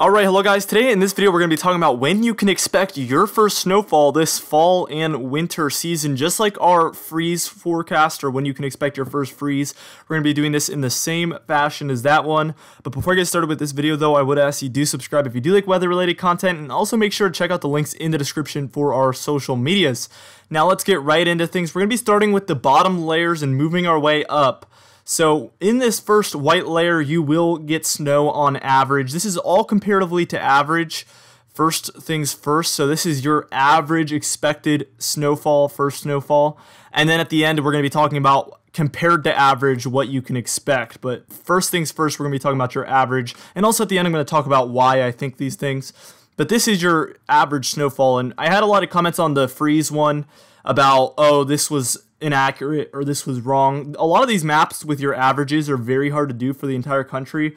Alright, hello guys. Today in this video we're going to be talking about when you can expect your first snowfall this fall and winter season. Just like our freeze forecast or when you can expect your first freeze, we're going to be doing this in the same fashion as that one. But before I get started with this video though, I would ask you do subscribe if you do like weather related content and also make sure to check out the links in the description for our social medias. Now let's get right into things. We're going to be starting with the bottom layers and moving our way up. So in this first white layer, you will get snow on average. This is all comparatively to average. First things first, so this is your average expected snowfall, first snowfall. And then at the end, we're going to be talking about compared to average what you can expect. But first things first, we're going to be talking about your average. And also at the end, I'm going to talk about why I think these things. But this is your average snowfall. And I had a lot of comments on the freeze one about, oh, this was inaccurate or this was wrong. A lot of these maps with your averages are very hard to do for the entire country.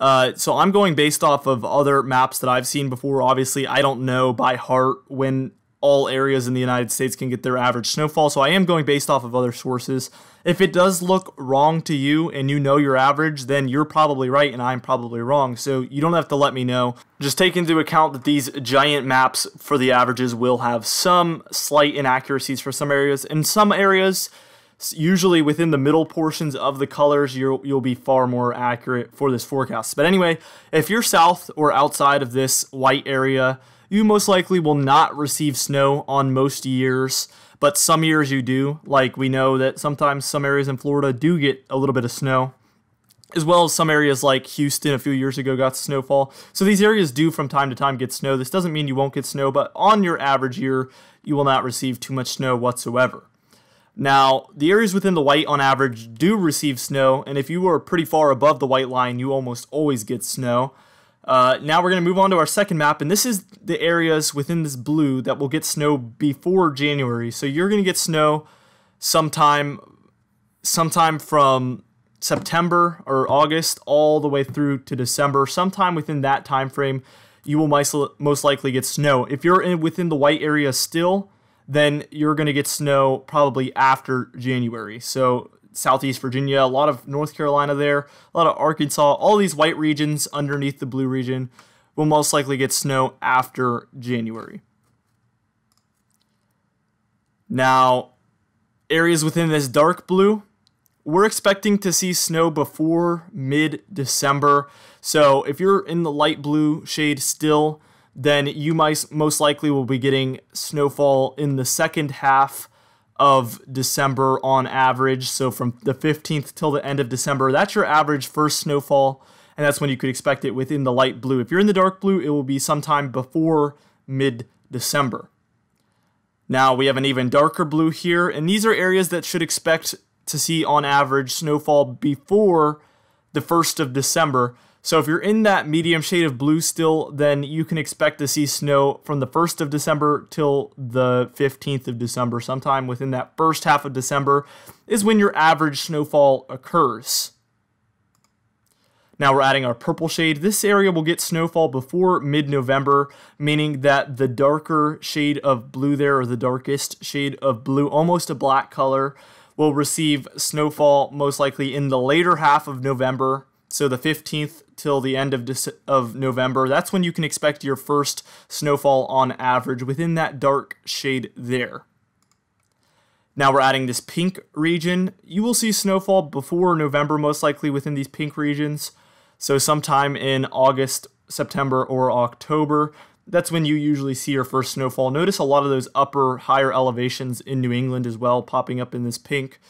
Uh, so I'm going based off of other maps that I've seen before. Obviously, I don't know by heart when all areas in the United States can get their average snowfall. So I am going based off of other sources. If it does look wrong to you and you know your average, then you're probably right and I'm probably wrong. So you don't have to let me know. Just take into account that these giant maps for the averages will have some slight inaccuracies for some areas. In some areas, usually within the middle portions of the colors you'll, you'll be far more accurate for this forecast but anyway if you're south or outside of this white area you most likely will not receive snow on most years, but some years you do. Like we know that sometimes some areas in Florida do get a little bit of snow, as well as some areas like Houston a few years ago got snowfall. So these areas do from time to time get snow. This doesn't mean you won't get snow, but on your average year, you will not receive too much snow whatsoever. Now, the areas within the white on average do receive snow, and if you are pretty far above the white line, you almost always get snow. Uh, now we're going to move on to our second map, and this is the areas within this blue that will get snow before January. So you're going to get snow sometime, sometime from September or August all the way through to December. Sometime within that time frame, you will most likely get snow. If you're in within the white area still, then you're going to get snow probably after January. So Southeast Virginia, a lot of North Carolina there, a lot of Arkansas, all these white regions underneath the blue region will most likely get snow after January. Now, areas within this dark blue, we're expecting to see snow before mid December. So if you're in the light blue shade still, then you might most likely will be getting snowfall in the second half of December on average. So from the 15th till the end of December, that's your average first snowfall, and that's when you could expect it within the light blue. If you're in the dark blue, it will be sometime before mid December. Now we have an even darker blue here, and these are areas that should expect to see on average snowfall before the 1st of December. So if you're in that medium shade of blue still, then you can expect to see snow from the 1st of December till the 15th of December. Sometime within that first half of December is when your average snowfall occurs. Now we're adding our purple shade. This area will get snowfall before mid-November, meaning that the darker shade of blue there, or the darkest shade of blue, almost a black color, will receive snowfall most likely in the later half of November so the 15th till the end of, Dece- of November, that's when you can expect your first snowfall on average within that dark shade there. Now we're adding this pink region. You will see snowfall before November, most likely within these pink regions. So sometime in August, September, or October. That's when you usually see your first snowfall. Notice a lot of those upper, higher elevations in New England as well popping up in this pink.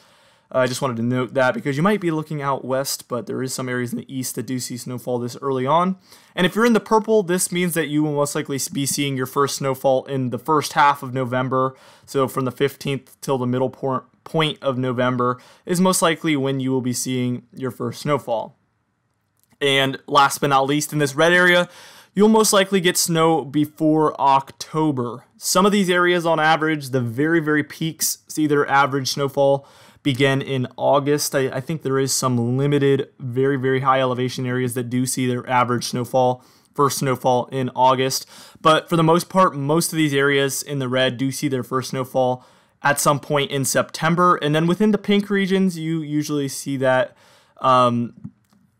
Uh, I just wanted to note that because you might be looking out west, but there is some areas in the east that do see snowfall this early on. And if you're in the purple, this means that you will most likely be seeing your first snowfall in the first half of November. So from the 15th till the middle point of November is most likely when you will be seeing your first snowfall. And last but not least, in this red area, you'll most likely get snow before October. Some of these areas on average, the very, very peaks see their average snowfall begin in August. I, I, think there is some limited, very, very high elevation areas that do see their average snowfall, first snowfall in August. But for the most part, most of these areas in the red do see their first snowfall at some point in September. And then within the pink regions, you usually see that. Um,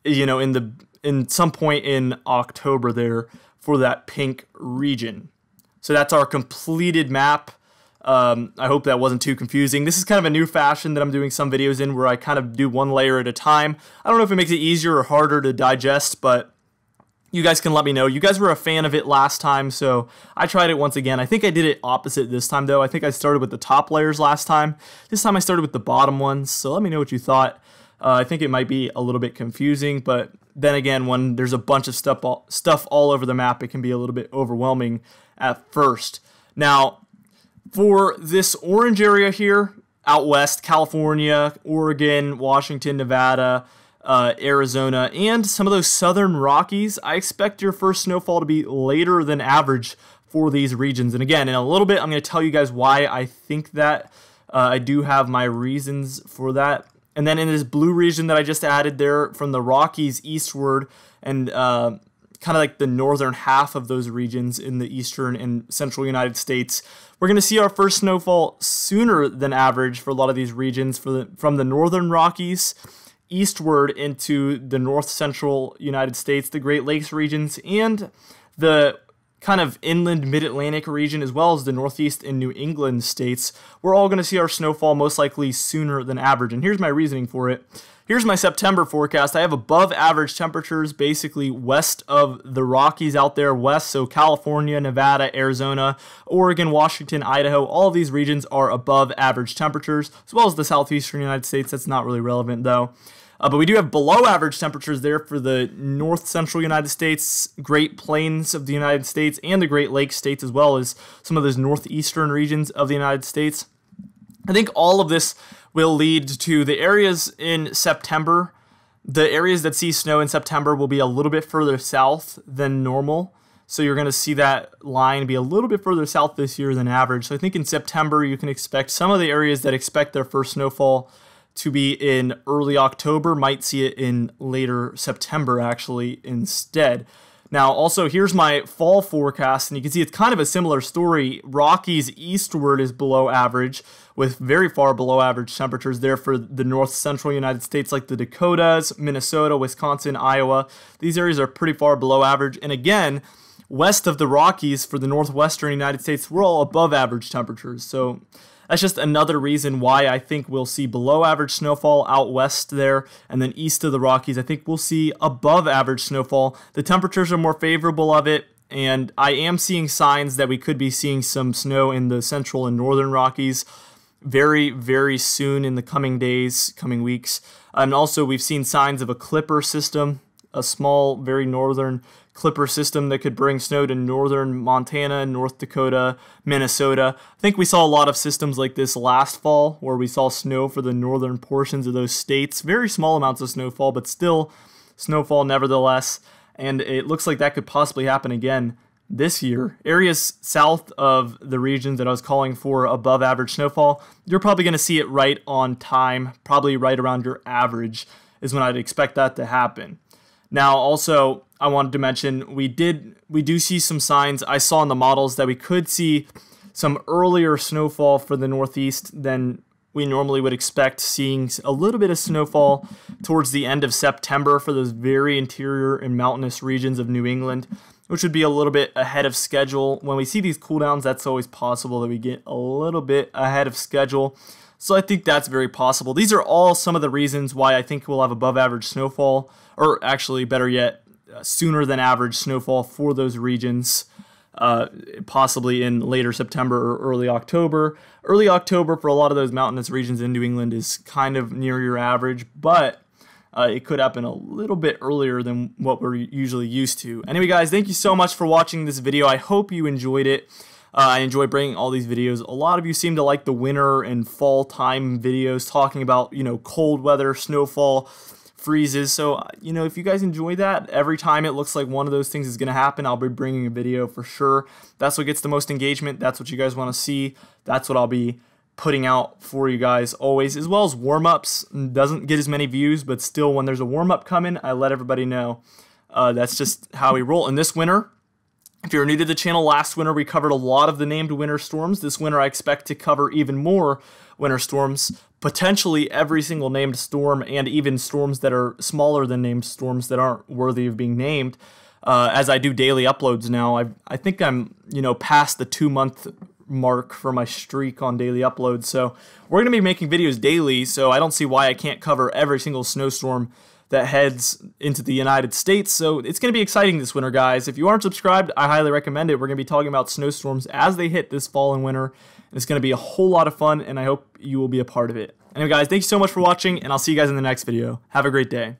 you know, in the in some point in October there for that pink region. So that's our completed map. Um, I hope that wasn't too confusing. This is kind of a new fashion that I'm doing some videos in where I kind of do one layer at a time. I don't know if it makes it easier or harder to digest, but you guys can let me know. You guys were a fan of it last time, so I tried it once again. I think I did it opposite this time, though. I think I started with the top layers last time. This time I started with the bottom ones, so let me know what you thought. Uh, I think it might be a little bit confusing, but then again, when there's a bunch of stuff all, stuff all over the map, it can be a little bit overwhelming at first. Now, for this orange area here, out west, California, Oregon, Washington, Nevada, uh, Arizona, and some of those southern Rockies, I expect your first snowfall to be later than average for these regions. And again, in a little bit, I'm going to tell you guys why I think that. Uh, I do have my reasons for that. And then in this blue region that I just added there from the Rockies eastward and uh, kind of like the northern half of those regions in the eastern and central United States, we're going to see our first snowfall sooner than average for a lot of these regions for the, from the northern Rockies eastward into the north central United States, the Great Lakes regions, and the kind of inland mid Atlantic region, as well as the Northeast and New England states, we're all going to see our snowfall most likely sooner than average. And here's my reasoning for it. Here's my September forecast. I have above average temperatures basically west of the Rockies out there, west, so California, Nevada, Arizona, Oregon, Washington, Idaho, all of these regions are above average temperatures, as well as the southeastern United States. That's not really relevant though. Uh, but we do have below average temperatures there for the north central United States, Great Plains of the United States, and the Great Lakes states, as well as some of those northeastern regions of the United States. I think all of this will lead to the areas in September. The areas that see snow in September will be a little bit further south than normal. So you're going to see that line be a little bit further south this year than average. So I think in September you can expect some of the areas that expect their first snowfall to be in early October, might see it in later September actually instead. Now, also, here's my fall forecast, and you can see it's kind of a similar story. Rockies eastward is below average, with very far below average temperatures there for the north central United States, like the Dakotas, Minnesota, Wisconsin, Iowa. These areas are pretty far below average. And again, west of the Rockies for the northwestern United States, we're all above average temperatures. So that's just another reason why I think we'll see below average snowfall out west there, and then east of the Rockies, I think we'll see above average snowfall. The temperatures are more favorable of it, and I am seeing signs that we could be seeing some snow in the central and northern Rockies very, very soon in the coming days, coming weeks. And also, we've seen signs of a clipper system, a small, very northern clipper system that could bring snow to northern Montana, North Dakota, Minnesota. I think we saw a lot of systems like this last fall where we saw snow for the northern portions of those states. Very small amounts of snowfall, but still snowfall nevertheless. And it looks like that could possibly happen again this year. Areas south of the regions that I was calling for above average snowfall, you're probably going to see it right on time, probably right around your average is when I'd expect that to happen. Now, also, I wanted to mention we did we do see some signs I saw in the models that we could see some earlier snowfall for the Northeast than we normally would expect, seeing a little bit of snowfall towards the end of September for those very interior and mountainous regions of New England, which would be a little bit ahead of schedule. When we see these cooldowns, that's always possible that we get a little bit ahead of schedule. So I think that's very possible. These are all some of the reasons why I think we'll have above average snowfall, or actually, better yet, uh, sooner than average snowfall for those regions. Uh, possibly in later September or early October. Early October for a lot of those mountainous regions in New England is kind of near your average, but uh, it could happen a little bit earlier than what we're usually used to. Anyway, guys, thank you so much for watching this video. I hope you enjoyed it. Uh, I enjoy bringing all these videos. A lot of you seem to like the winter and fall time videos talking about, you know, cold weather, snowfall, freezes. So, uh, you know, if you guys enjoy that, every time it looks like one of those things is going to happen, I'll be bringing a video for sure. That's what gets the most engagement. That's what you guys want to see. That's what I'll be putting out for you guys always, as well as warm ups. Doesn't get as many views, but still, when there's a warm up coming, I let everybody know. Uh, that's just how we roll. And this winter, if you're new to the channel, last winter we covered a lot of the named winter storms. This winter I expect to cover even more winter storms, potentially every single named storm, and even storms that are smaller than named storms that aren't worthy of being named. Uh, as I do daily uploads now, I I think I'm you know past the two month mark for my streak on daily uploads. So we're gonna be making videos daily. So I don't see why I can't cover every single snowstorm that heads into the United States. So it's going to be exciting this winter, guys. If you aren't subscribed, I highly recommend it. We're going to be talking about snowstorms as they hit this fall and winter. It's going to be a whole lot of fun, and I hope you will be a part of it. Anyway, guys, thank you so much for watching, and I'll see you guys in the next video. Have a great day.